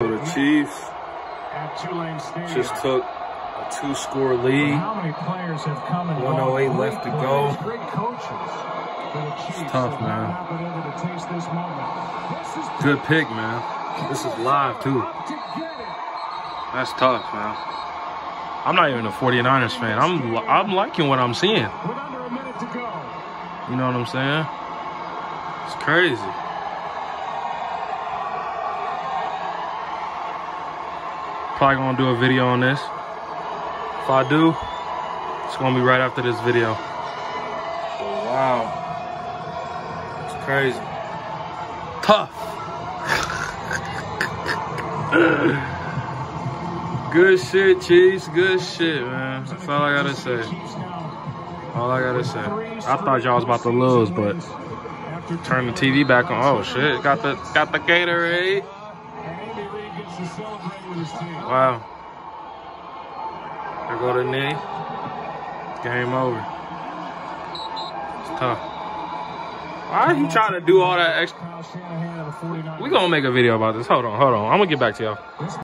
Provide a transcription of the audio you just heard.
So the Chiefs just took a two-score lead. How many players have come 108 left to go. players, Great coaches. For the Chiefs tough, man. not been able to taste this moment. This is Good pick, man. This is live, too. up to get it. That's tough, man. I'm not even a 49ers fan. I'm I'm liking what I'm seeing. With under a minute to go. You know what I'm saying? It's crazy. Probably gonna do a video on this. If I do, it's gonna be right after this video. Wow. It's crazy. Tough. Good shit, Chiefs. Good shit, man. That's all I gotta say. All I gotta say. I thought y'all was about to lose, but turn the TV back on. Oh shit! Got the got the Gatorade. To. Wow. There go the knee. Game over. It's tough. Why are you trying to do all that extra? Kyle Shanahan of the 49ers. We gonna make a video about this. Hold on, hold on. I'm gonna get back to y'all.